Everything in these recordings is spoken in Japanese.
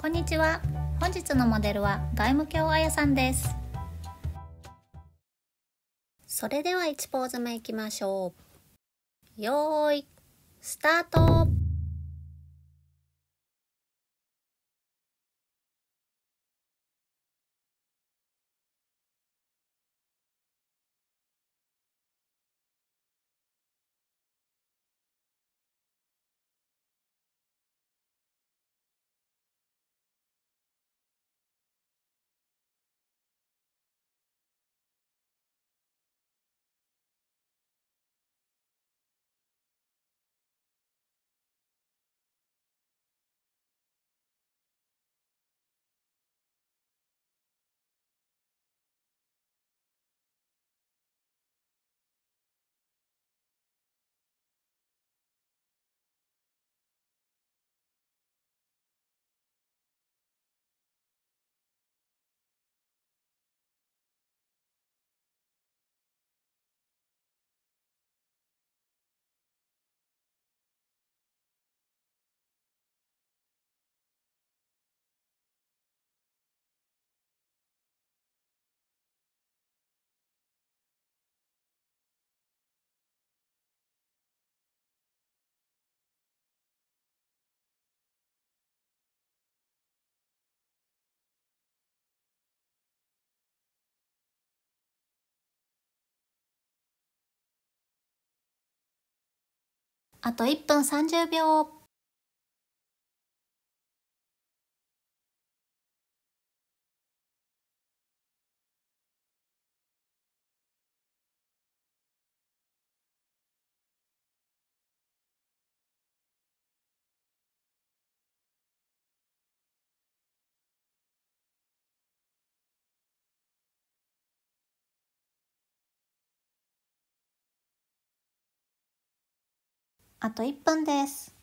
こんにちは。本日のモデルは外務卿あやさんです。それでは1ポーズ目いきましょう。よーいスタートあと1分30秒。あと1分です。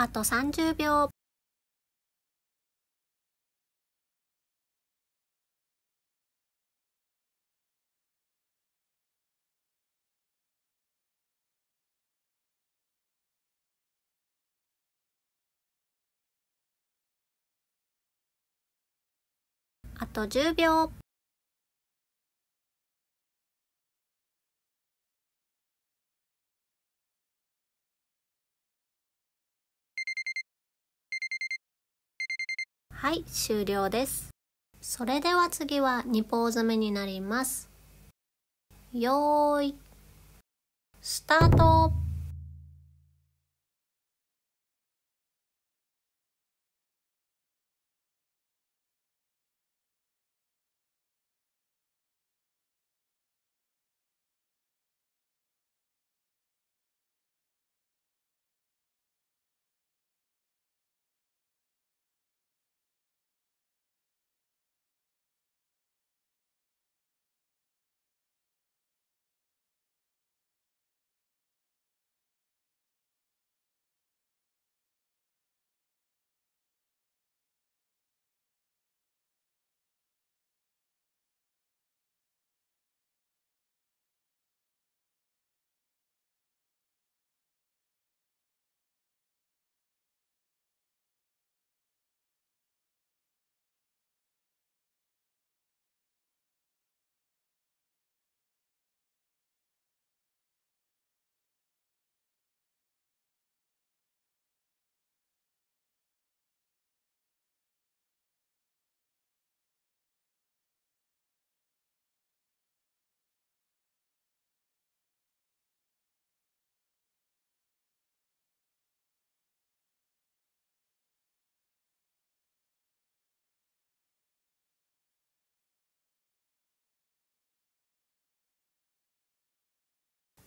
あと30秒あと10秒はい終了です。それでは次は2ポーズ目になります。よーいスタート。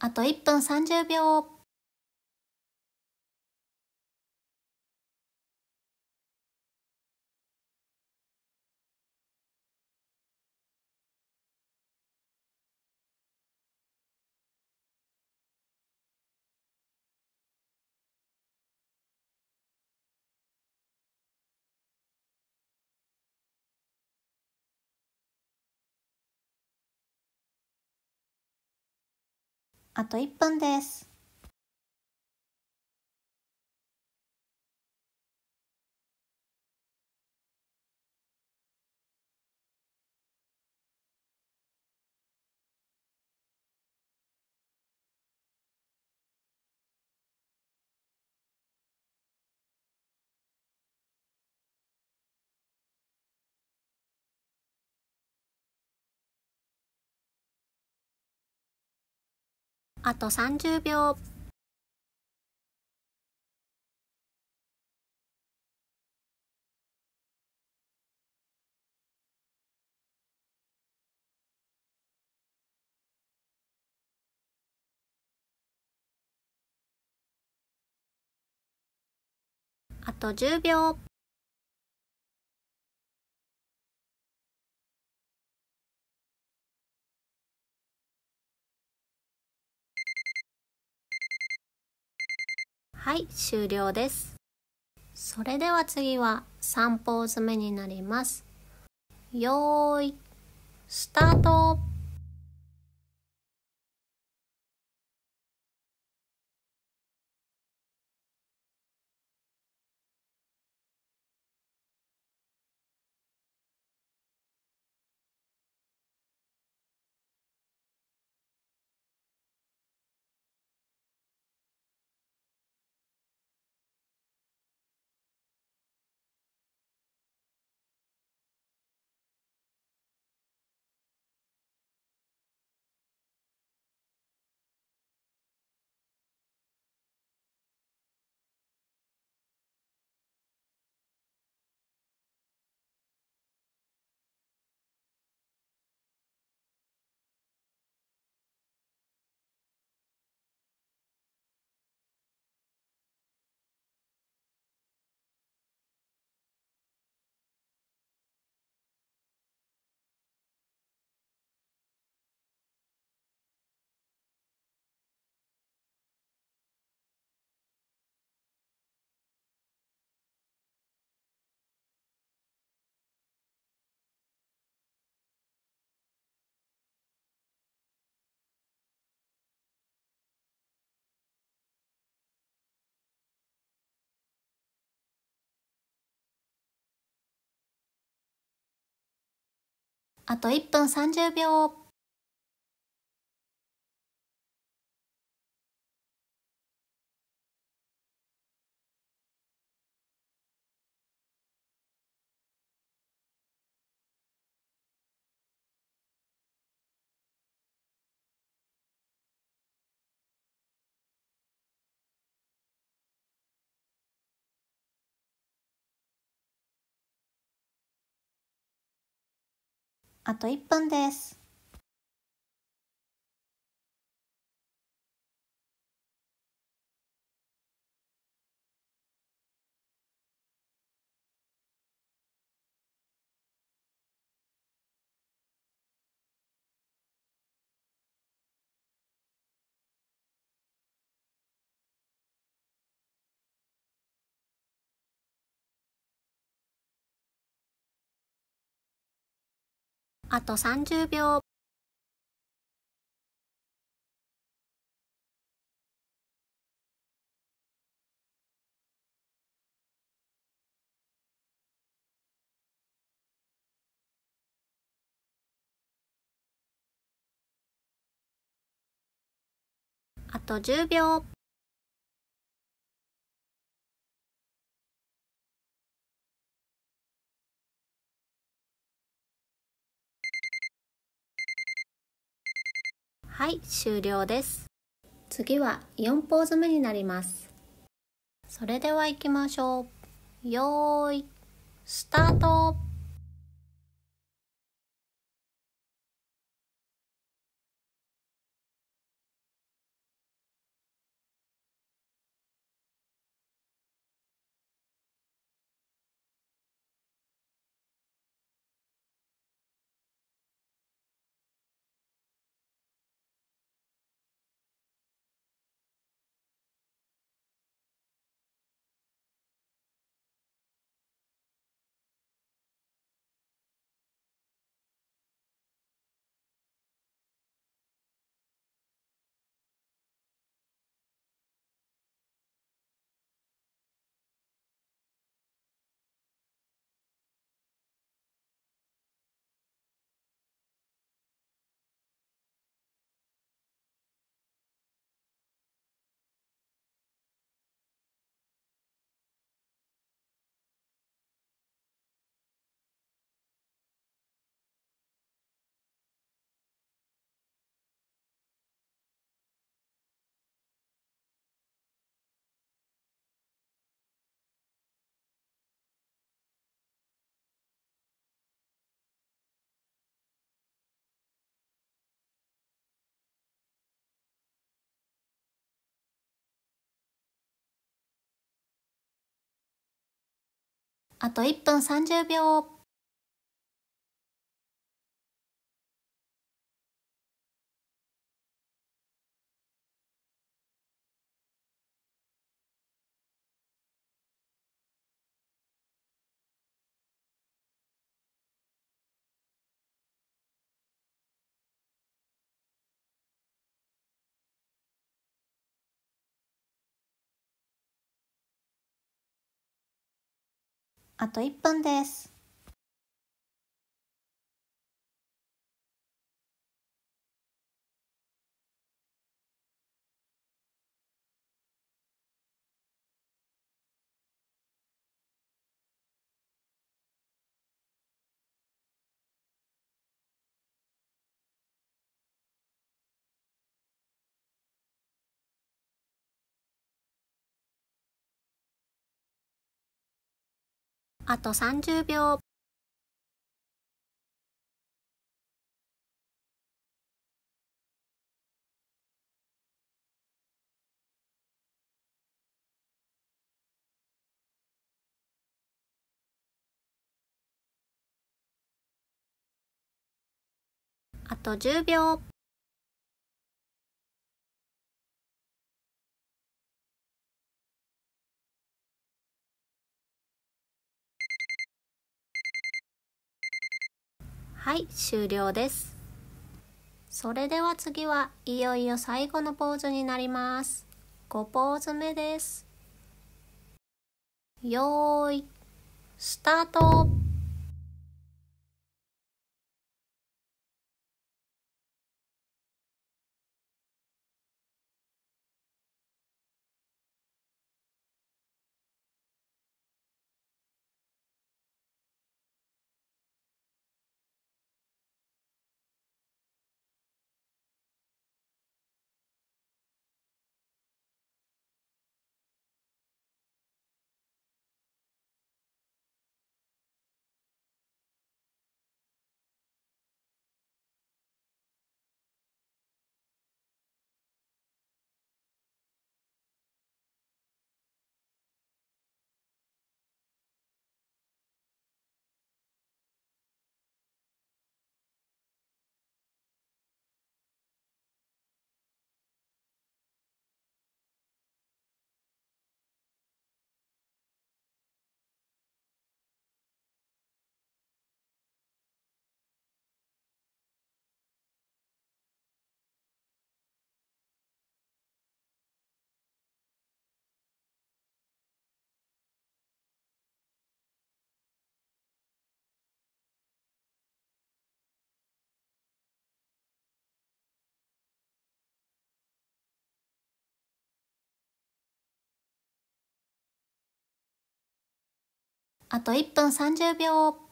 あと1分30秒。あと1分です。あと30秒。あと10秒。はい、終了です。それでは次は3ポーズ目になります。よーい、スタートあと1分30秒。あと1分です。あと30秒。あと10秒。はい、終了です。次は4ポーズ目になります。それでは行きましょう。よーい、スタートあと1分30秒。あと1分です。あと30秒。あと10秒。はい、終了です。それでは次はいよいよ最後のポーズになります。5ポーズ目です。よーい、スタートあと1分30秒。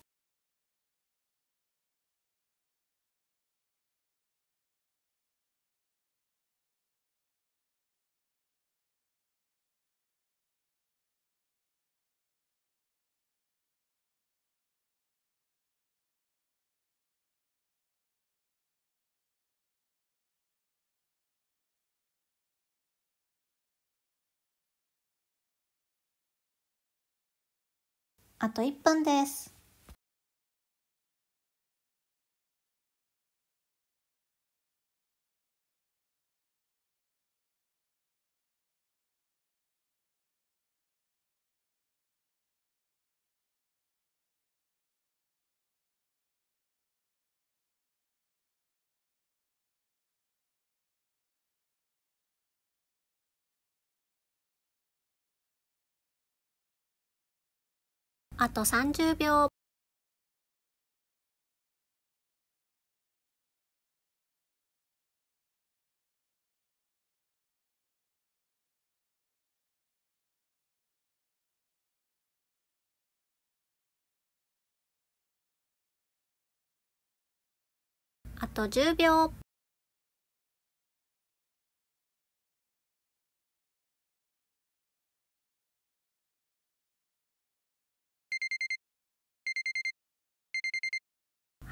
あと1分です。あと30秒。あと10秒。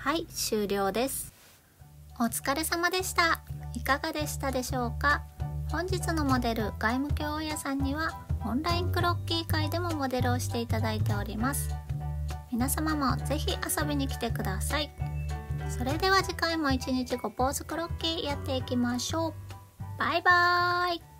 はい、終了です。お疲れ様でした。いかがでしたでしょうか？本日のモデル、外務卿大家さんには、オンラインクロッキー会でもモデルをしていただいております。皆様もぜひ遊びに来てくださいそれでは次回も一日5ポーズクロッキーやっていきましょうバイバーイ